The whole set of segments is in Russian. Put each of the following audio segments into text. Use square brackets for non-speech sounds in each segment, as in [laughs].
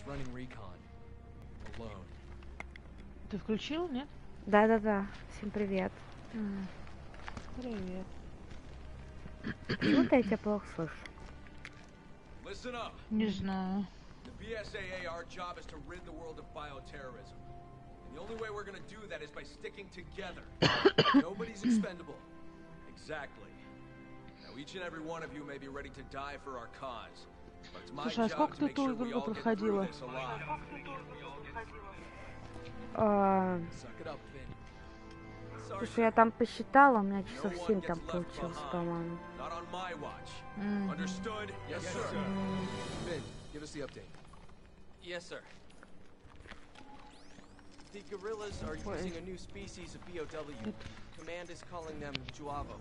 was running recon. Alone. Ты включил, нет? Да-да-да. Всем привет. М. Привет. Почему-то я тебя плохо слышу. Listen up. Не знаю. The BSAA, our job is to rid the world of bioterrorism. And the only way we're gonna do that is by sticking together. [coughs] Nobody's expendable. Exactly. Now each and every one of you may be ready to die for our cause. Слушай, а сколько ты we игру проходила? А, слушай, я там посчитала, у меня часов one 7 gets там получилось, по-моему. Мгм. Understood? Yes. The gorillas are using a new species of BOW. Command is calling them Juavo.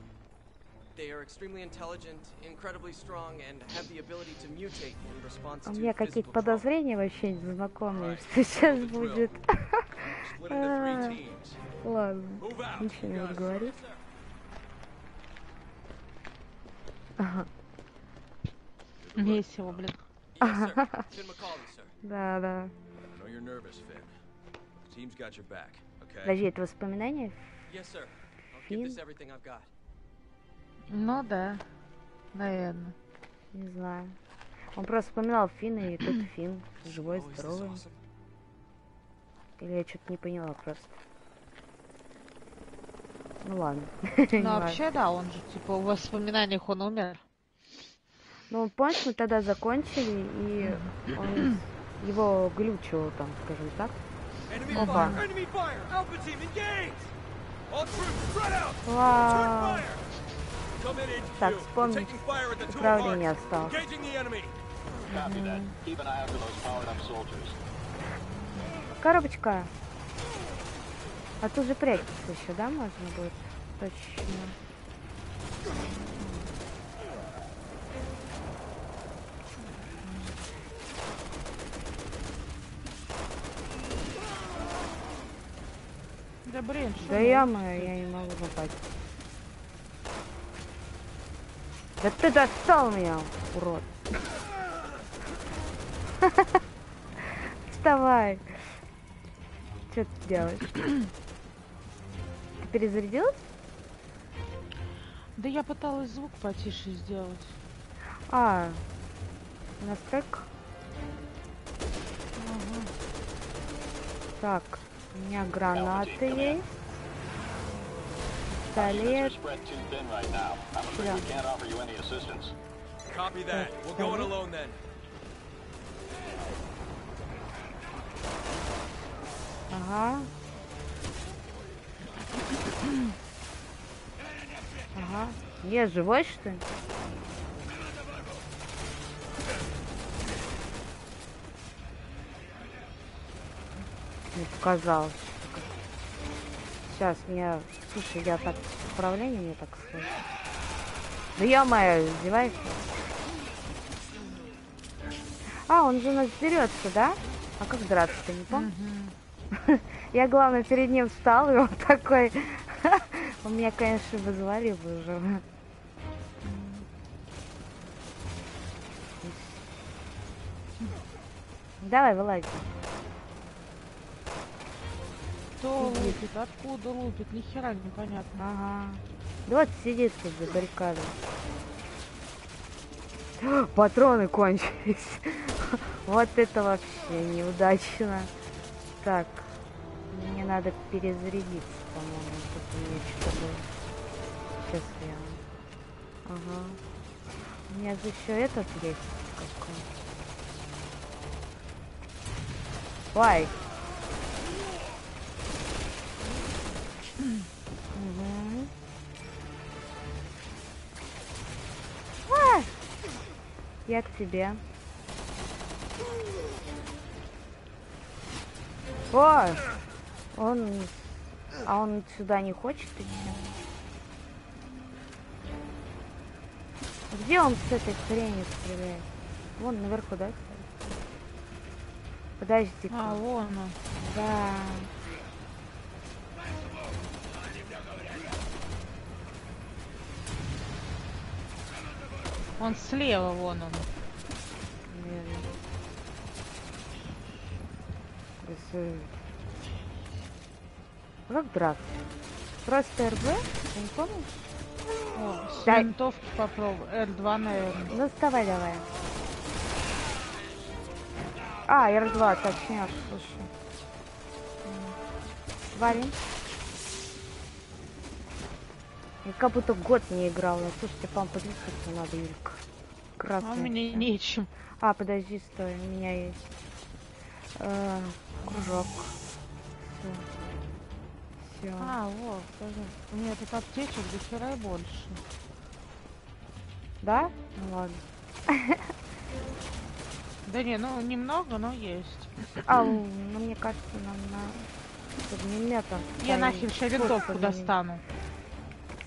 У to меня какие-то подозрения вообще незнакомые, что сейчас будет. Ah. Ладно, ничего не буду говорить. Ага, Весело, блин. Да, да. Подожди, это воспоминания? Yes, Ну да. Наверное. Не знаю. Он просто вспоминал Финна, и тут [clears throat] Финн, живой, здоровый. Или я что-то не поняла просто. Ну ладно. [laughs] Ну вообще, да, он же, типа, в воспоминаниях он умер. Ну, помнишь, мы тогда закончили, и он его глючило там, скажем так. Enemy Опа. fire! Enemy fire! Alpha team, engage! All troops, spread out! Turn Вау! Так, вспомнить управление осталось. Коробочка. А тут же прятаться еще, да, можно будет? Точно. Да блин, что Да я я не могу попасть. Да ты достал меня, урод. [laughs] Вставай. Что ты делаешь? Ты перезарядилась? Да я пыталась звук потише сделать. А, настройка. Так, у меня гранаты есть. Any assistance. Copy that. We'll go it alone then. Ага. Ага. Не, живой что ли? Не показалось. Сейчас меня... Слушай, я так... Управление мне так слышно. Да я моя, издеваешься? А, он же нас дерется, да? А как драться-то, не помню? Я, главное, перед ним встал, и он такой... [laughs] Он меня, конечно, вызвали бы уже. Давай, вылазь. Кто лупит? Откуда лупит? Ни хера непонятно. Ага. Да вот сидит тут за баррикадой. [gasps] Патроны кончились. [laughs] Вот это вообще неудачно. Так, мне надо перезарядиться, по-моему. Тут у меня что-то было. Сейчас я... Ага. У меня же еще этот есть. Какой. Ой. Я к тебе. О! Он... А он сюда не хочет идти? Где он с этой хренью стреляет? Вон наверху, да? Подожди-ка. А, вон он. Да. Он слева, вон он. Как драться? Просто РБ? Ты не помнишь? О, с Дай. винтовки попробуй. R2, наверное. Ну, вставай давай. А, R2, точнее, слушай. М. Я как будто год не играл. Слушайте, по подвеситься надо, Юлька. А Красный. у меня нечем. А, подожди, стой, у меня есть. Э, кружок. Все. Все. А, вот, даже. У меня тут аптечек до хера и больше. Да? Ну ладно. Да не, ну немного, но есть. А, ну мне кажется, нам на с огнеметом. Я нахер сейчас винтовку достану.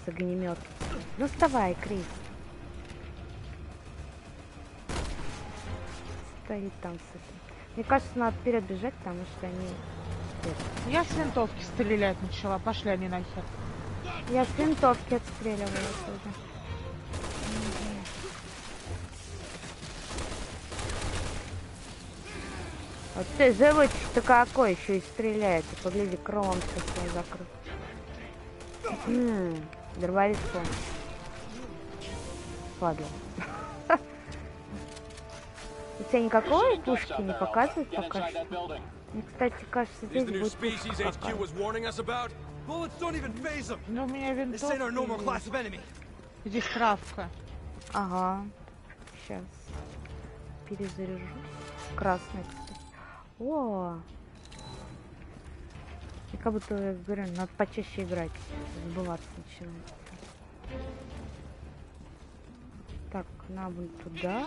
С огнемет. Ну вставай, Крис. Стоит там с этим. Мне кажется, надо вперед бежать, потому что они... Я с винтовки стрелять начала. Пошли они нахер. Я с винтовки отстреливаю тоже. Вот ты живучий-то какой еще и стреляет. Погляди, кровом все закрыт. М, Дробовик вон. Падла. [laughs] У тебя никакой пушки не показывают пока что? Мне, кстати, кажется, здесь будет пушка them. Ну у меня винтовка. Здесь травка. Ага. Сейчас. Перезаряжусь. Красный, кстати. О! И как будто, я говорю, надо почаще играть. Забываться начинает. Так, нам туда.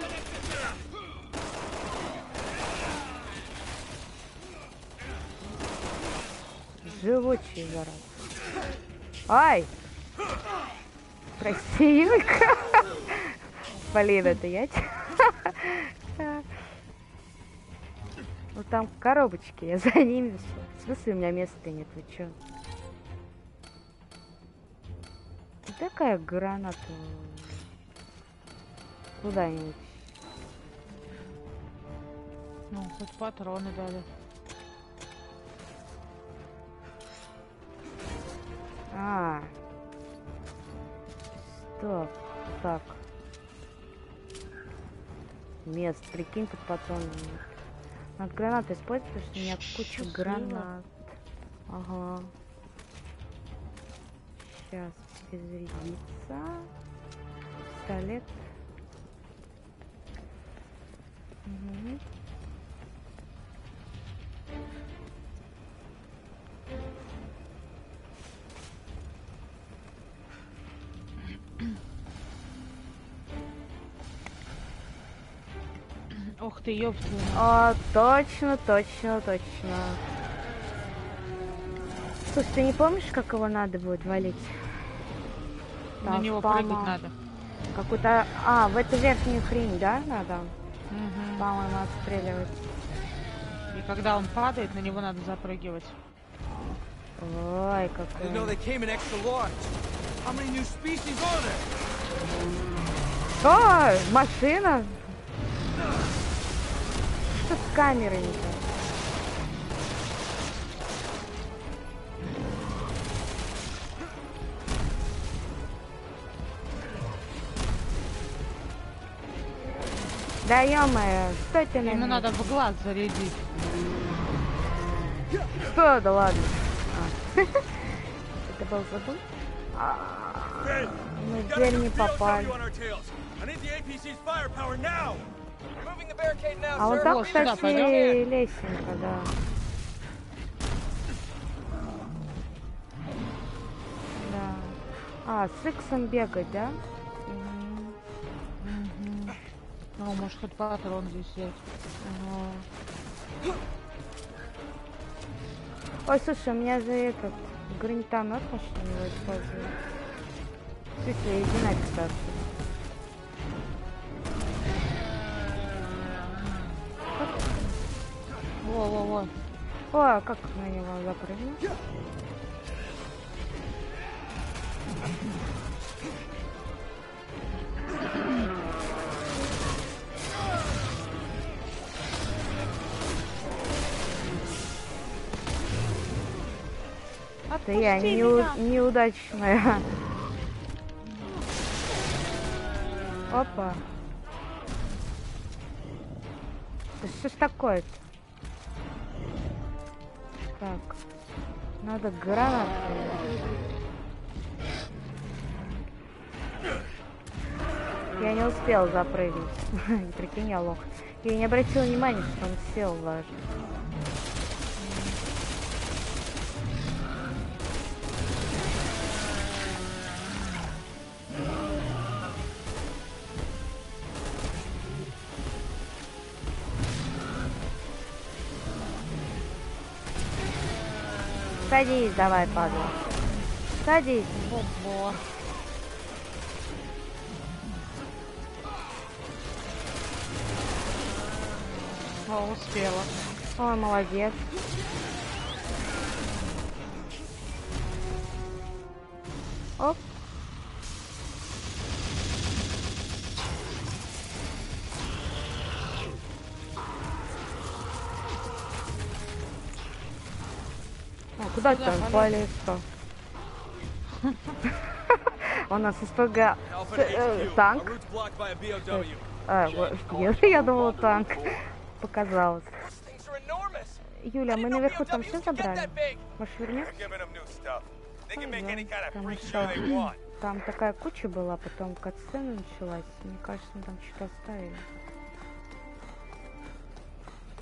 Живучий, зараза. Ай! Прости, Юлька. Блин, это я? Ну там коробочки, я за ними всё. Смысле у меня места нет, вы чё? Такая граната. Куда-нибудь. Ну, хоть патроны дали. А. Стоп. Так. Мест. Прикинь, тут патроны нет. Надо гранаты использовать, потому что у меня куча Счастливо. гранат. Ага. Сейчас перезарядиться. Пистолет. Ты, ёпта. А, точно, точно, точно. Слушай, ты не помнишь, как его надо будет валить? На Там него спама. прыгать надо. Какую-то... А, в эту верхнюю хрень, да, надо? Мгм. По-моему, отстреливать. И когда он падает, на него надо запрыгивать. Ой, какой... they came Что с камерой не так? Да ё-моё, что ты на Ему надо в глаз зарядить. Что? Да ладно. А. Это был забыл? А, Мы в дверь не попали. А вот так, кстати, лесенка, да. Да. А, с иксом бегать, да? Ну, может, хоть патрон здесь есть. Ой, слушай, у меня же этот гранитомет можно его использовать. В смысле, иди нафиг Во-во-во. О, а как на него запрыгнуть? Это я Отпусти неу- неудачная. Опа. Да что ж такое-то? Так. Надо гранаты. Я не успел запрыгнуть. [laughs] Прикинь, я лох. Я не обратил внимания, что он сел даже. Садись, давай, падла. Садись. Бобо. О, успела. Ой, молодец. Оп. Ты там полез-то? [laughs] У нас СПГ э, танк. А, господи, я думала танк. [laughs] Показалось. Юля, мы наверху там все забрали? Может, they want. там такая куча была, потом катсцена началась. Мне кажется, мы там что-то оставили.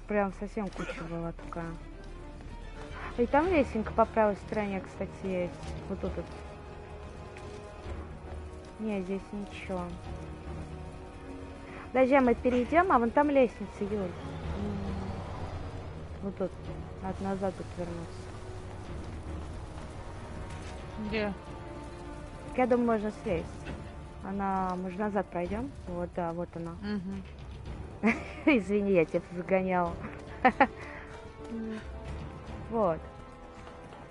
Прям совсем куча была такая. И там лесенка по правой стороне, кстати, есть. Вот тут вот. Не, здесь ничего. Подожди, а мы перейдем, а вон там лестница, Юль. Вот тут. Надо назад тут вернуться. Где? Я думаю, можно слезть. Она, мы же назад пройдем. Вот, да, вот она. Угу. [laughs] Извини, я тебя загоняла. Вот.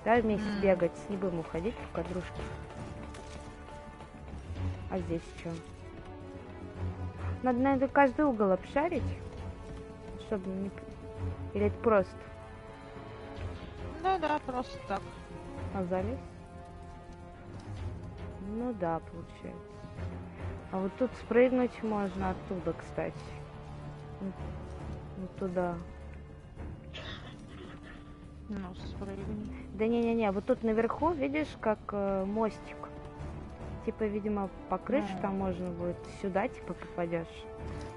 Давай вместе М. бегать, не будем уходить друг от дружки. А здесь что? Надо, наверное, каждый угол обшарить, чтобы не... Или это просто Да, да, просто так. а залез? Ну да, получается. А вот тут спрыгнуть можно оттуда, кстати. Вот туда. Ну, спрыгни. Да не-не-не, вот тут наверху, видишь, как э, мостик. Типа, видимо, по крыше А. там можно будет сюда, типа, попадешь.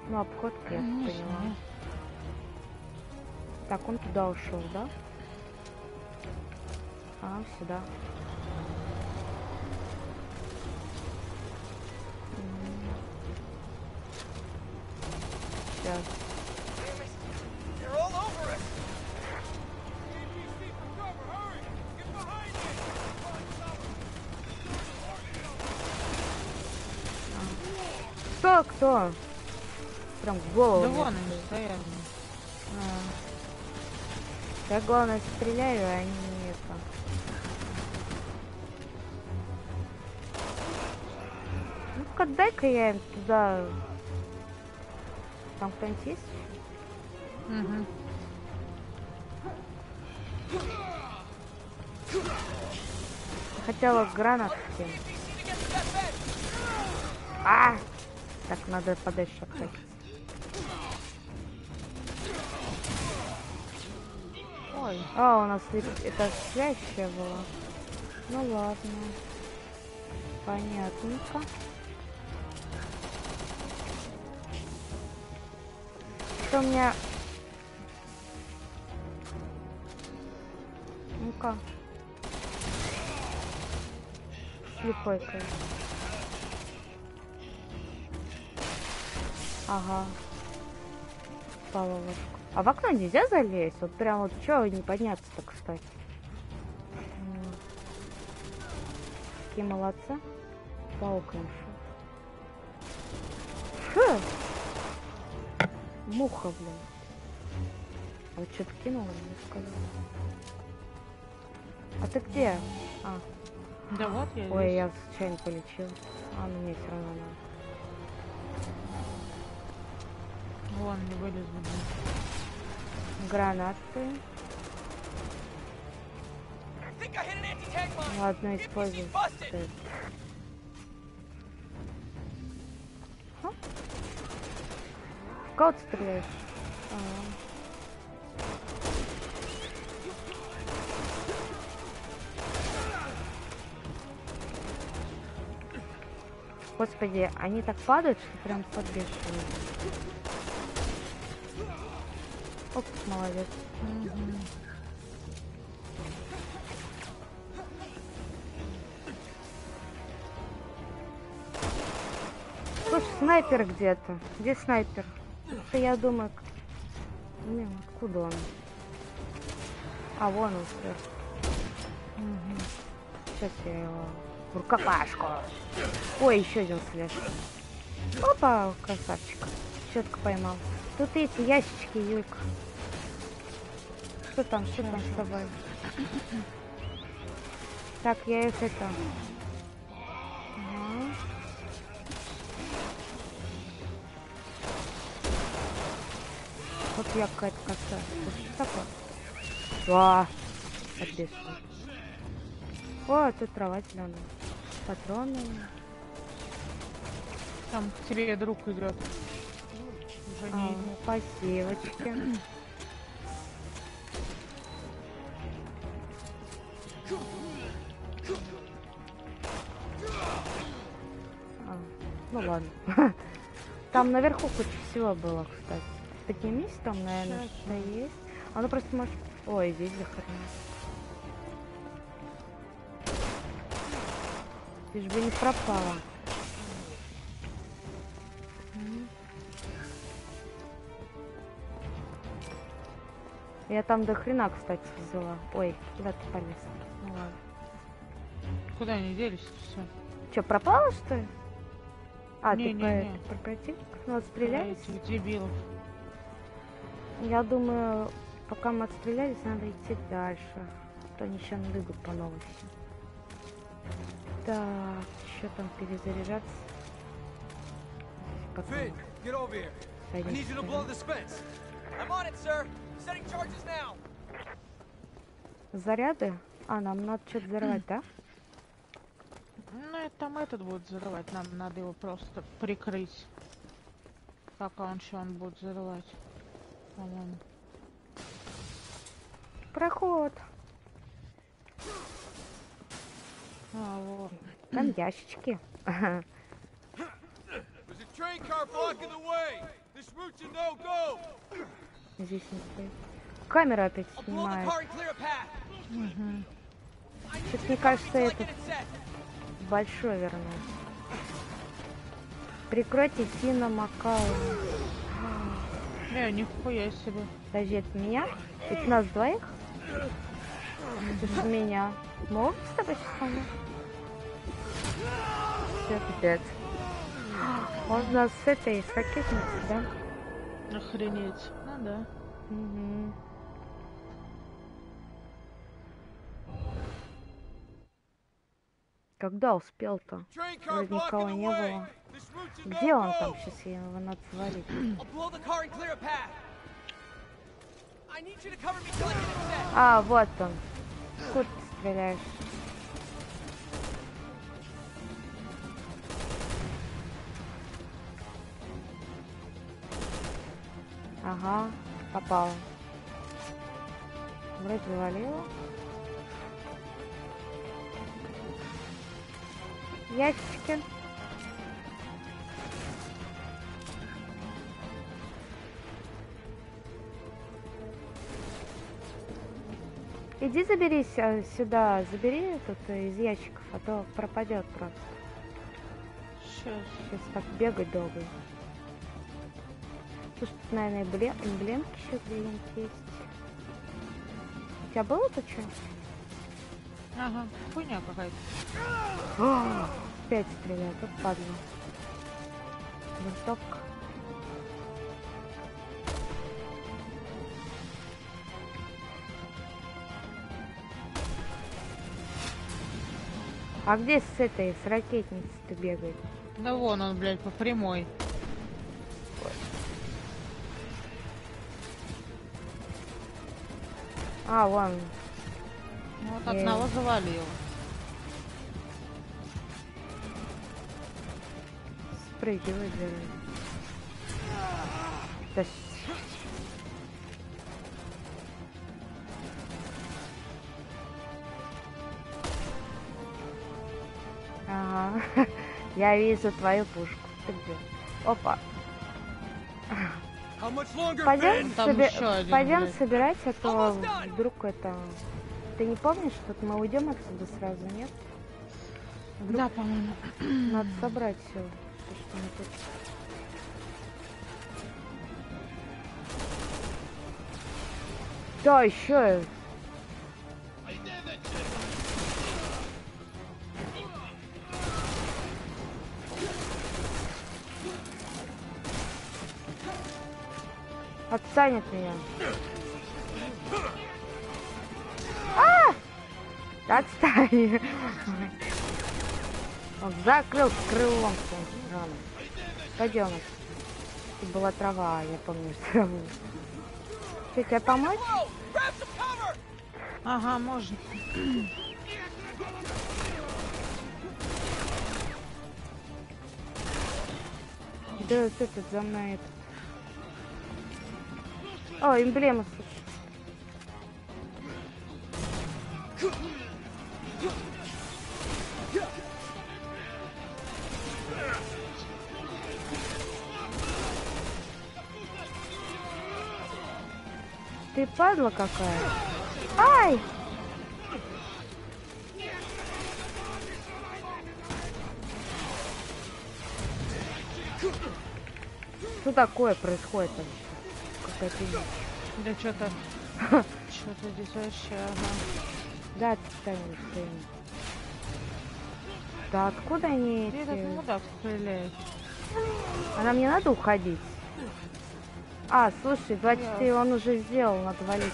Ну, обходка, я Не поняла. Так, он туда ушел, да? А, сюда. Сейчас. Кто? Прям в голову. Да вон они стоят. А. Я главное стреляю, а они не это. Ну-ка, дай-ка я им туда... Там кто-нибудь есть? Угу. Хотела гранат. А! Надо подальше отходить. Ой, А, у нас это спящая была. Ну ладно. Понятненько. Что у меня... Ну-ка. Слепой, конечно. Ага. Попала в ложку. А в окно нельзя залезть? Вот прям вот чё не подняться-то, кстати. М. Какие молодцы. По окнам. Фу! Муха, блин. А вот что-то кинула, не сказала. А ты где? А, да вот я ой, здесь. я случайно полечил. А, ну мне все равно надо. Вон, не вылезу. Гранаты. Ладно, используй. Кого ты стреляешь? А. Господи, они так падают, что прям подбешивают. Молодец. Слушай, снайпер где-то. Где снайпер? Это я думаю... Не, откуда он? А, вон он сверху. Сейчас я его... Рукопашку. Ой, еще один слеж. Опа, красавчик. Четко поймал. Тут эти ящички, Юлька. Что там, что там с тобой? Так, я их это... Ага. Вот я какая-то коса. Что такое? Ва! Подбешивает. О, тут трава зеленая. Патроны. Там тебе друг идет. Уже А, не спасибочки. Там наверху куча всего было, кстати. Поднимись, там, наверное, Щас, что есть. Оно просто может... Ой, здесь захоронено. Лишь бы не пропала. Я там до хрена, кстати, взяла. Ой, куда ты полез? Ну ладно. Куда они делись все? Че, пропала, что ли? А, ты Не-не-не. про, это, про противников? Ну, отстрелялись? Этих дебилов. Я думаю, пока мы отстрелялись, надо идти дальше. А то они еще надыгут по новой все. Так, еще там перезаряжаться. Потом Finn, get over here. I need you to blow тобой. this fence. I'm on it, sir. Setting charges now. Заряды? А, нам надо что-то взорвать, да? Это там этот будет взрывать. Нам надо его просто прикрыть. Пока он еще он будет взрывать. По-моему. Проход. А, вот. Там ящички. Здесь не стоит. Камера опять снимает. Что-то you мне кажется, этот. Большой вернулся. Прикройте Фина Макао. Не, нихуя себе. Подожди, это меня? Это нас двоих? Это же меня. Мог с тобой сейчас Все, пипец. Он у нас с этой, с ракетницей, да? Охренеть. Ну да. Мгм. Когда успел-то? Вроде никого не было. Где он там? Сейчас его надо. А, вот он. Куда ты стреляешь? Ага, попала. Вроде завалила. Ящички. Иди заберись а, сюда, забери тут э, из ящиков, а то пропадет просто. Сейчас. Сейчас так бегать долго. Слушай, тут, наверное, эмблем, эмблемки еще где-нибудь есть. У тебя было тут что? Ага, хуйня какая-то. Опять стреляет, вот падла. Винтовка. А где с этой, с ракетницей-то бегает? Да вон он, блядь, по прямой. А, вон. Ну, вот Э. одного завалил. Спрыгивает, блин. Да Ага, [laughs] я вижу твою пушку. Ты где? Опа. Пойдем, соби- один, пойдем блядь. собирать, а то вдруг это... Ты не помнишь, что мы уйдем отсюда сразу, нет? Да, по-моему. Надо собрать все, что мы тут. Да, еще. Отстань от меня. А! Отстань. Он закрыл крылом своим. Пойдем. Тут была трава, я помню траву. Что, тебе помочь? Ага, можно. Да, вот этот за мной этот. О, эмблема, слушай. Падла какая. Ай! Что такое происходит вообще? Какая-то. Да что-то... [laughs] Что-то здесь вообще, ага. Да, отстань, отстань. Да откуда они Где этот эти... мудак стреляет? А нам не надо уходить? А, слушай, 24 он уже сделал, надо валить.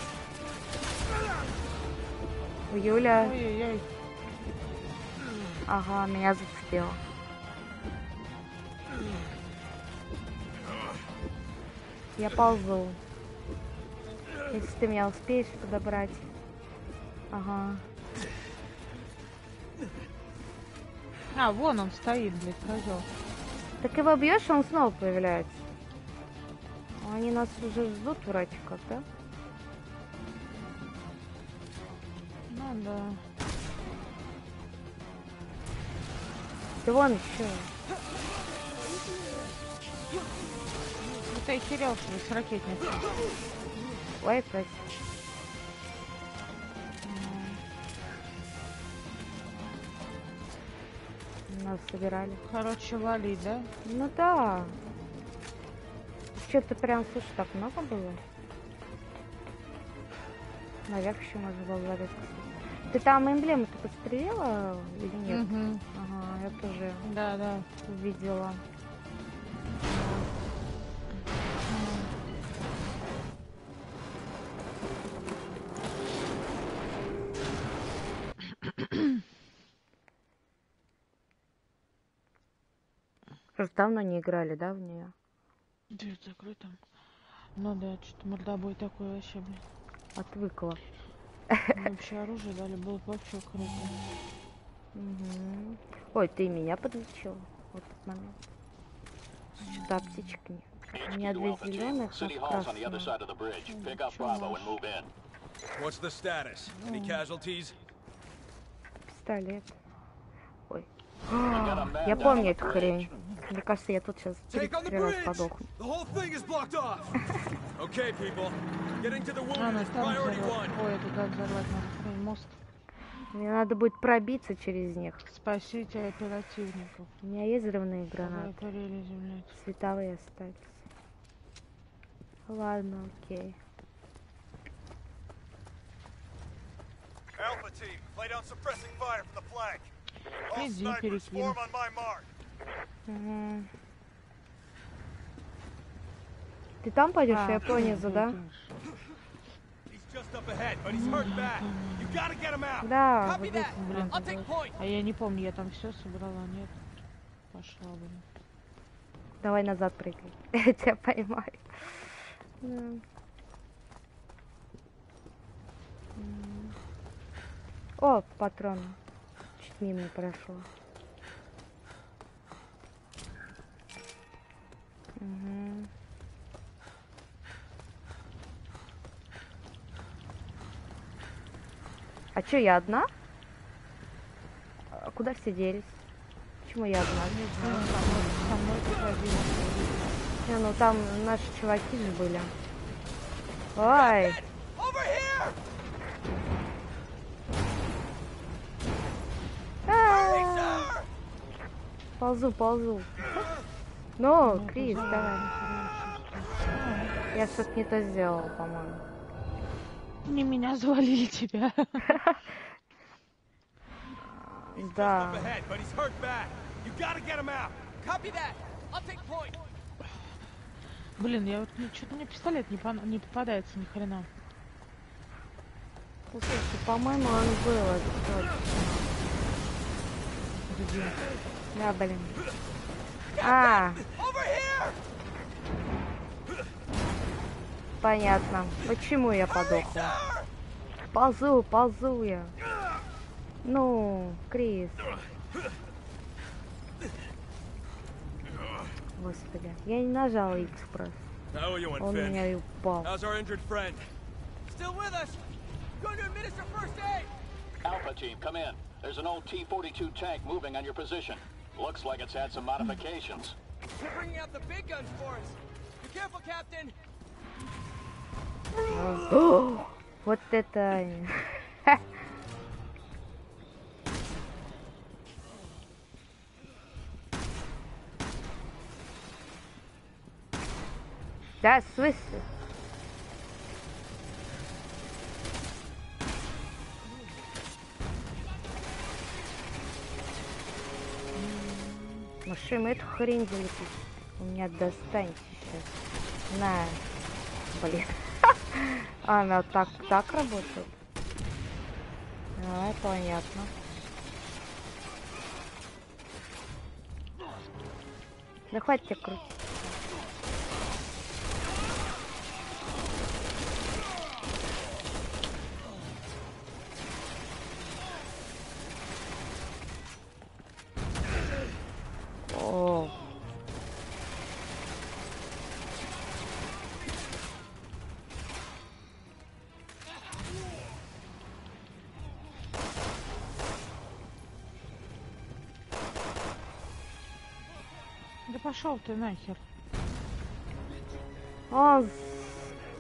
Юля... Ой-ой-ой. Ага, меня зацепило. Я ползу. Если ты меня успеешь подобрать. Ага. А, вон он стоит, блядь, козел. Так его бьешь, он снова появляется. Они нас уже ждут вроде как, да? Ну да. Да вон еще. Ну ты охерел, что с ракетницей? М. Нас собирали. Короче, вали, да? Ну да. Что-то прям, слушай, так много было. Наверх еще можно было кстати. Ты там эмблему-то пострелила или нет? Мгм. Ага, я тоже Да, да. увидела. Просто давно не играли, да, в нее? Дверь закрыта. Ну да, что-то мордобой такой вообще, блин. Отвыкла. Мне Вообще оружие дали, было бы вообще круто. Ой, ты меня подлечил в этот момент. Что-то аптечек нет. У меня две зеленых, а. What's the status? Any casualties? Пистолет. Ой. [gasps] Я помню эту хрень. Мне кажется, я тут сейчас Take on the 33 раз bridge! подохну. [laughs] Okay, people. Getting to the wounded нас is там priority взорвать. one. Ой, как взорвать надо. Мост. Мне надо будет пробиться через них. Спасите оперативников. У меня есть взрывные гранаты. Световые остались. Ладно, окей. Alpha team, lay down suppressing fire from the flank. All Иди, snipers, перекину. form on my mark. Ты там пойдешь, а я понизу, да? Да. Вот здесь, блин. А я не помню, я там все собрала, нет? Пошла, блин. Давай назад прыгай. [laughs] Я тебя поймаю. Да. О, патрон. Чуть мимо не А чё, я одна? А куда все делись? Почему я одна? Со мной, со мной. Не, ну там наши чуваки же были. Ой, а, ползу, ползу. Ну, Крис, давай. Я что-то не то сделала, по-моему. Не меня завалили тебя. [laughs] Да. Блин, я вот что-то мне пистолет не, пон- не попадается ни хрена. Слушай, по-моему, он был точно. Где? Да, блин. А, понятно. Почему я подохла? Ползу, ползу я. Ну, Крис. Господи, я не нажала X просто. Он меня и упал. How's our injured friend? Still with us. Going to administer first aid. Alpha team, come in. There's an old T-42 tank moving on your position. Looks like it's had some modifications. They're bringing out the big guns for us. Be careful, Captain. Oh, what the time? That's Swiss. Машим эту хрень залепить. У меня достаньте сейчас. На. Блин. [laughs] Она так, так работает? А, понятно. Да хватит крутить. Пошел ты нахер. А,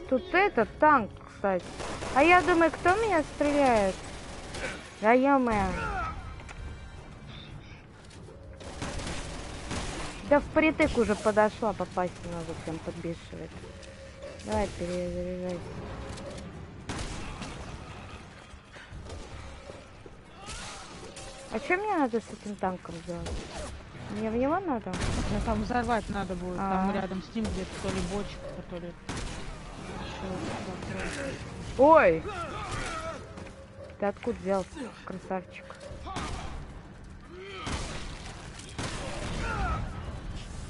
тут этот танк, кстати. А я думаю, кто меня стреляет? Да ё-моё. Да впритык уже подошла, попасть могу, прям подбешивает. Давай, перезаряжайся. А что мне надо с этим танком сделать? Мне в него надо? Ну там взорвать надо будет. Там А. рядом с ним где-то то ли бочка, то ли... Ой! Ты откуда взялся, красавчик?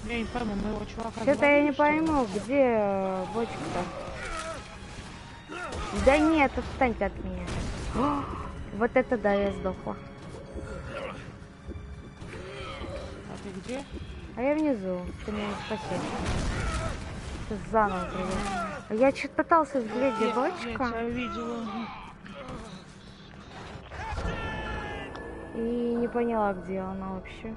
Я не пойму, моего чувака... Что-то я не пойму, где э, бочка-то? Да нет, отстаньте от меня. О, [gasps] вот это да, я сдохла. Где? А я внизу, ты меня не спасешь. Заново привет. А я что-то пытался взглядеть, где Я бочка, тебя видела. и не поняла, где она вообще.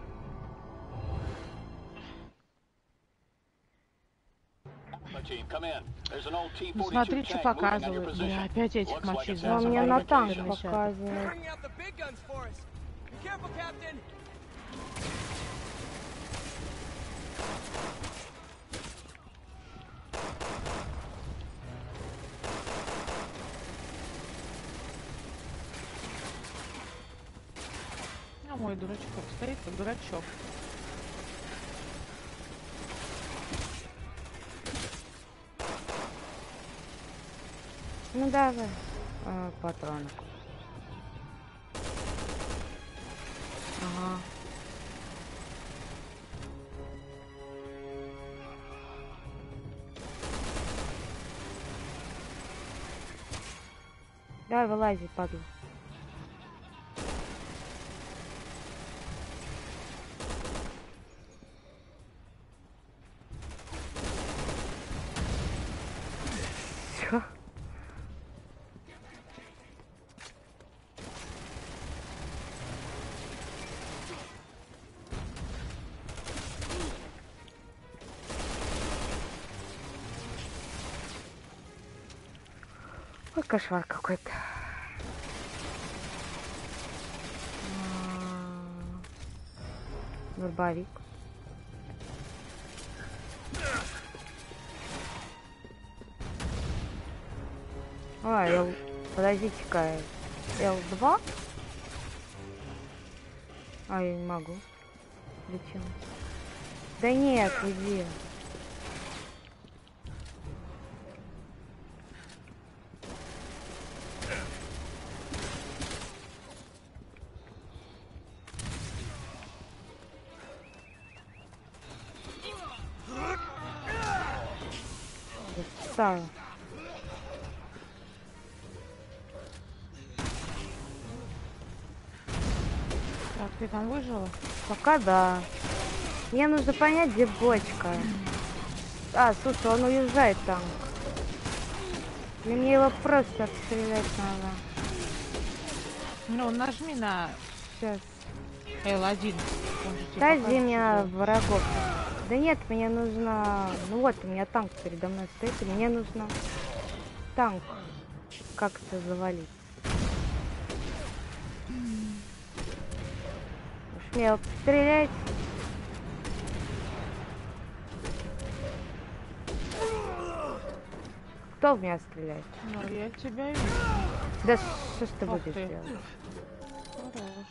Alpha team, come in. There's an old Ну, T-42 смотри, что. Бля, position. опять этих it's Но мне на танк показывает. Bringing out the big guns for us. Be careful, Captain. А мой дурачок стоит, как дурачок. Ну давай. А, патроны. Ага. Давай вылази, падла. Ой, кошмар какой-то. А, Дробовик. А, Л... Подождите-ка. Л2? А, я не могу. Зачем? Да нет, иди. Выжила? Пока да. Мне нужно понять, где бочка. А, слушай, он уезжает танк. Или мне его просто отстрелять надо? Ну, нажми на Сейчас. L1. Он же тебе Подожди, покажет, мне надо врагов. Да нет, мне нужно... Ну вот, у меня танк передо мной стоит, и мне нужно танк как-то завалить. Его пострелять. Кто в меня стреляет? Ну, я тебя вижу. Да что ж ты Ох будешь ты. делать? Хорош.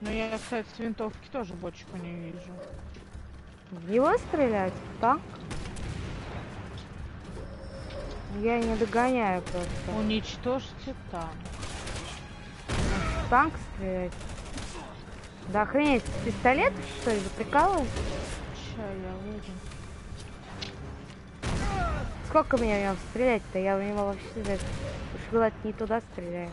Ну, я, кстати, с винтовки тоже бочку не вижу. В него стрелять? В танк? Я не догоняю просто. Уничтожьте там. В танк стрелять? Да охренеть, с пистолета что ли, вы прикалываетесь? Ща я выйду. Сколько мне в него стрелять-то? Я в него вообще блядь, уж говорят, не туда стреляю.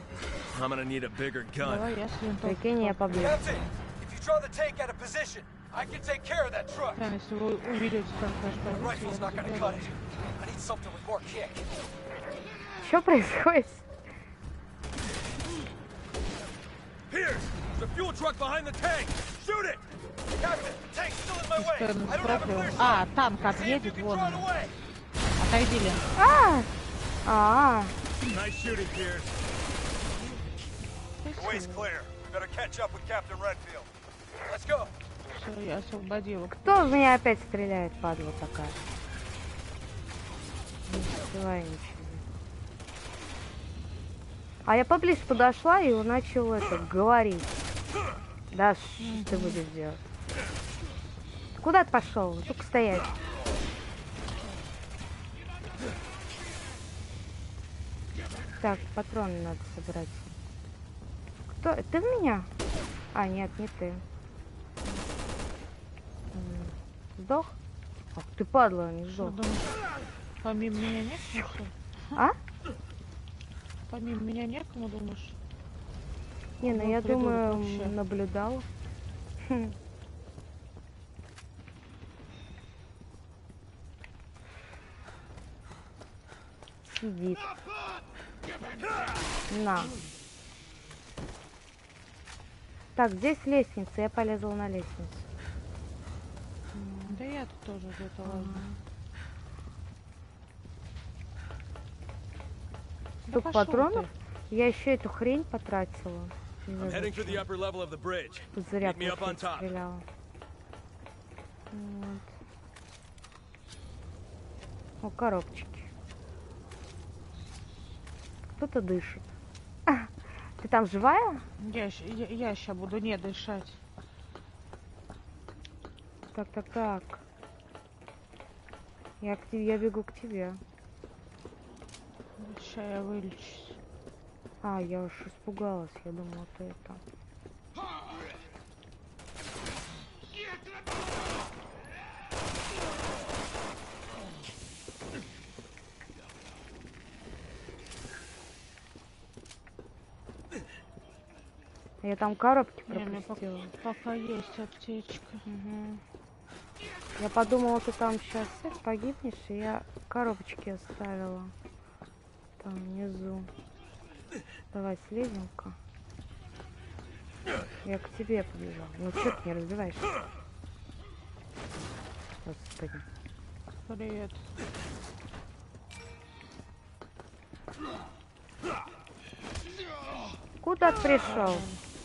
Давай я с. Прикинь, я побью. Captain, if you draw the tank out of position, I can take care of that truck. Да, если вы увидите, как The наш rifle's not gonna cut it. I need something with more kick. Что происходит? Here! There's a fuel truck behind the tank! Shoot it! Captain, the tank's still in my way. Сторону I don't have a топливо. clear shot. А, танк See if you отъедет, can вон draw it он. away. Отойди, Лен. А! А, Nice shooting, Pierce. The way's clear. We better catch up with Captain Redfield. Let's go. Все, я освободила. кто в меня опять стреляет, падла такая? Не успеваю ничего. А я поближе подошла и он начал это говорить. Да, что ты будешь делать? Куда ты пошел? Только стоять. Так, патроны надо собрать. Кто? Ты в меня? А, нет, не ты. Сдох? Ах ты падла, не Что сдох. думаешь, помимо меня некому, что ли? А? Помимо меня некому, думаешь? Не, ну я думаю, вообще. наблюдал. Хм. Сидит. На. Так, здесь лестница, я полезла на лестницу. Да я тут тоже где-то лазю. Да патронов? ты. Я еще эту хрень потратила. Тут зря стреляла. Вот. О, коробочки. Кто-то дышит. А, [laughs] Ты там живая? Я, щ- я, сейчас буду не дышать. Так, так, так. Я, к тебе, я бегу к тебе. Сейчас я вылечусь. А, я уж испугалась, я думала, ты это. Я там коробки Не, у меня пок- пропустила. пока есть аптечка. Мгм. Я подумала, ты там сейчас погибнешь, и я коробочки оставила. Там внизу. Давай слезем-ка. Я к тебе побежал. Ну что ты не разбиваешься? Господи. Привет. Куда ты пришел?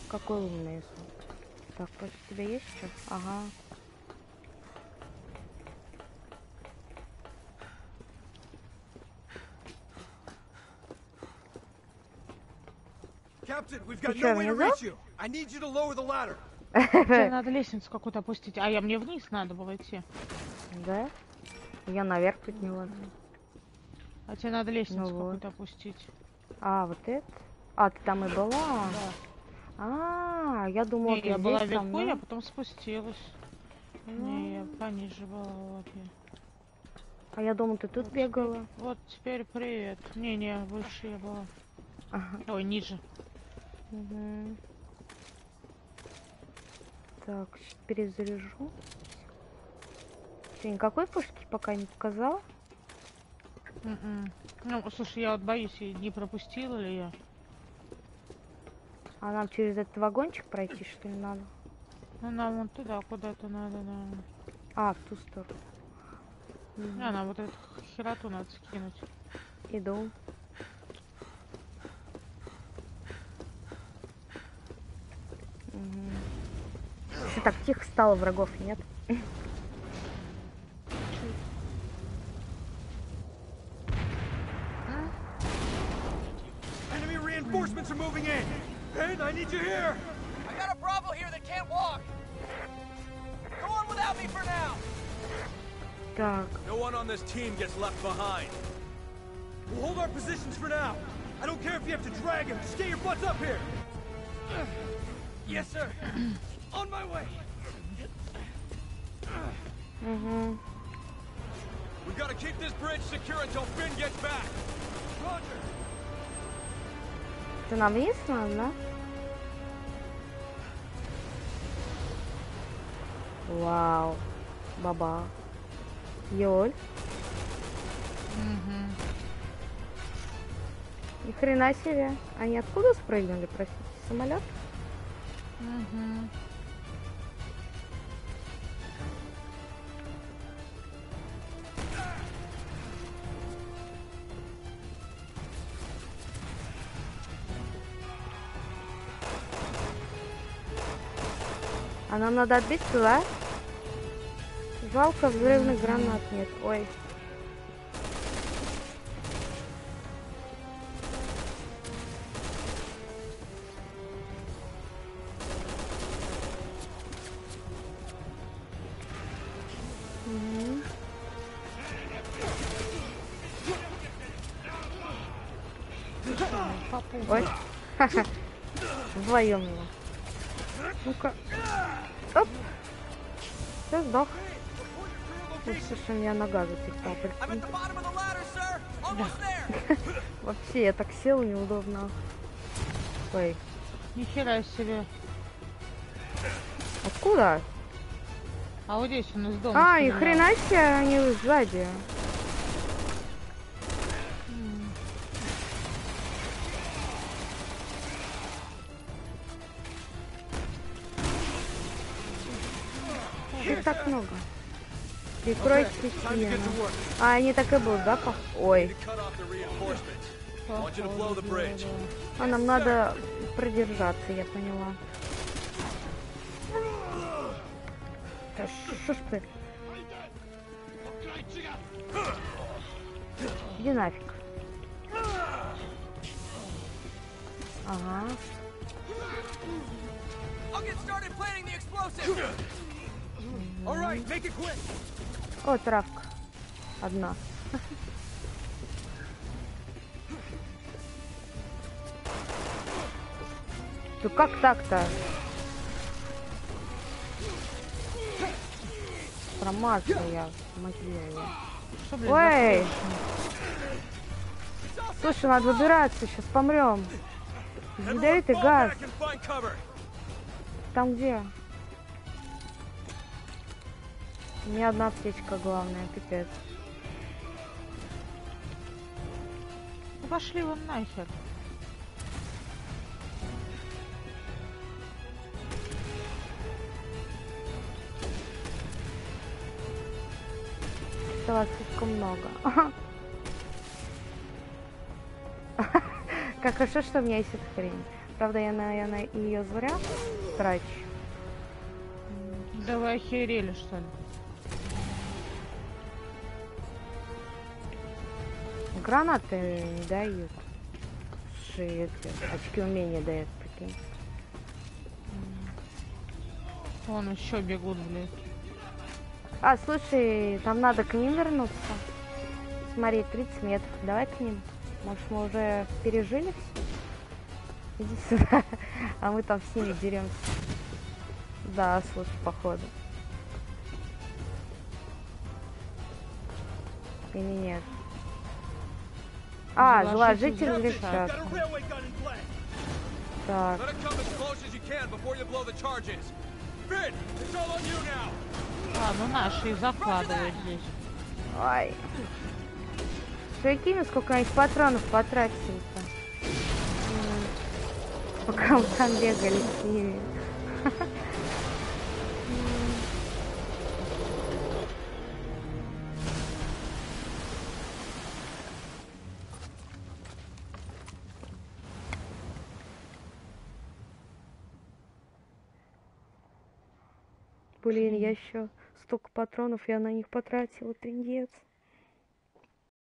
Какой умный. Так, против тебя есть что? Ага. Captain, we've got Ты no чё, way to внизу? reach you. I need you to lower the ladder. [laughs] Тебе надо лестницу какую-то опустить. А я мне вниз надо было идти. Да? Я наверх подняла. А тебе надо лестницу Ну вот. какую-то опустить. А, вот это? А, ты там и была? Да. А, я думала, Не, ты я здесь была вверху, я потом спустилась. Не, я пониже была, вот я. А я думала, ты тут бегала. Вот теперь привет. Не-не, выше я была. Ага. Ой, ниже. Мгм. Так, перезаряжу. Что, никакой пушки пока не показала? Мгм. Ну, слушай, я вот боюсь, не пропустила ли я. А нам через этот вагончик пройти, что ли, надо? Ну, нам вон туда куда-то надо, наверное. А, в ту сторону. Мгм. А, нам вот эту хероту надо скинуть. Иду. Мгм. Всё так тихо стало, врагов нет. Enemy reinforcements are moving in. Ben, I need you here. I got a Bravo here that can't walk. Go on without me for now. Так, No one on this team gets left behind. We'll hold our positions for now. I don't care if you have to drag him. Just get your butts up here. Yes, sir. on my way. угу. We've got to keep this bridge secure until Finn gets back. Roger. Ты нам вниз надо, да? Вау. Баба. Ёль. Ни хрена себе. Они откуда спрыгнули, простите? Самолет? А нам надо отбить туда? Жалко, взрывных гранат нет. Ой. Вдвоем его. Ну-ка. Оп. Все, сдох. Ой, слушай, у меня нога затекла. I'm at прикинь. the bottom of the ladder, [laughs] sir. Almost there. Вообще, я так села неудобно. Ой, Нихера себе. откуда? А вот здесь он из дома. А, и хрена себе, они сзади. Стену. А, они так и будут, да? пох- Ой, bridge. а нам надо продержаться, я поняла. Да что ж ты? Иди нафиг. Ага. О, травка. Одна. Ну как так-то? Промазала я, могила. Ой! Слушай, надо выбираться, сейчас помрем. Ядовитый газ. Там где? У меня одна аптечка главная, пипец. Пошли вон нахер. потратила слишком много. [laughs] Как хорошо, что у меня есть эта хрень. Правда, я, наверное, ее зря трачу. Да вы охерели, что ли? Гранаты не дают. Слушай, эти очки умения дают, прикинь. Вон еще бегут, блядь. А, слушай, там надо к ним вернуться. Смотри, 30 метров. Давай к ним. Может, мы уже пережили все? Иди сюда. А мы там с ними деремся. Да, слушай, походу. Или нет? Gun in play. Так. А, ну наши и закладывают здесь. ай. Прикинь, сколько они патронов потратили-то. Пока мы там бегали с ними. Блин, я еще столько патронов я на них потратила, трендец.